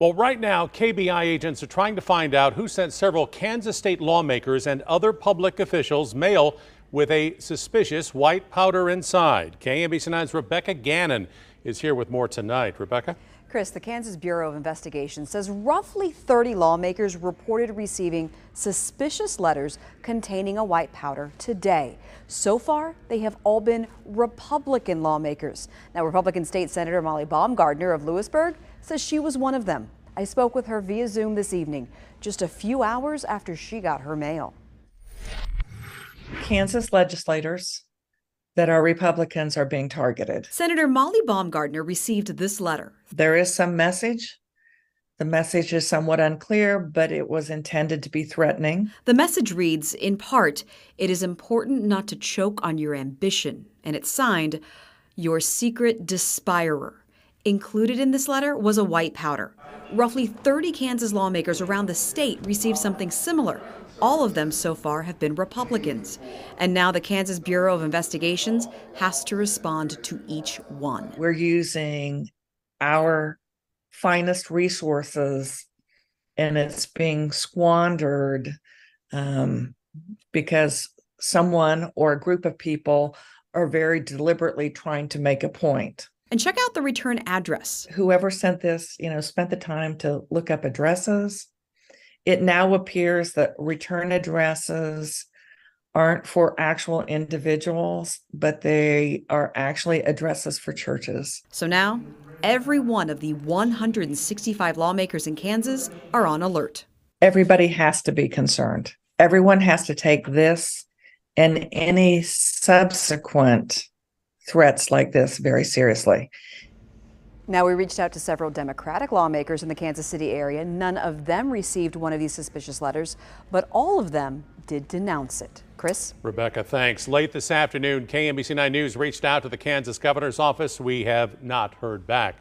Well, right now, KBI agents are trying to find out who sent several Kansas state lawmakers and other public officials mail with a suspicious white powder inside. KMBC 9's Rebecca Gannon is here with more tonight. Rebecca? Chris, the Kansas Bureau of Investigation says roughly 30 lawmakers reported receiving suspicious letters containing a white powder today. So far, they have all been Republican lawmakers. Now, Republican State Senator Molly Baumgardner of Louisburg says she was one of them. I spoke with her via Zoom this evening, just a few hours after she got her mail. Kansas legislators that our Republicans are being targeted. Senator Molly Baumgardner received this letter. There is some message. The message is somewhat unclear, but it was intended to be threatening. The message reads, in part, it is important not to choke on your ambition, and it's signed, your secret despirer. Included in this letter was a white powder. Roughly 30 Kansas lawmakers around the state received something similar. All of them so far have been Republicans. And now the Kansas Bureau of Investigations has to respond to each one. We're using our finest resources and it's being squandered um, because someone or a group of people are very deliberately trying to make a point. And check out the return address. Whoever sent this, you know, spent the time to look up addresses. It now appears that return addresses aren't for actual individuals, but they are actually addresses for churches. So now, every one of the 165 lawmakers in Kansas are on alert. Everybody has to be concerned. Everyone has to take this and any subsequent threats like this very seriously. Now, we reached out to several Democratic lawmakers in the Kansas City area. None of them received one of these suspicious letters, but all of them did denounce it. Chris? Rebecca, thanks. Late this afternoon, KMBC 9 News reached out to the Kansas governor's office. We have not heard back.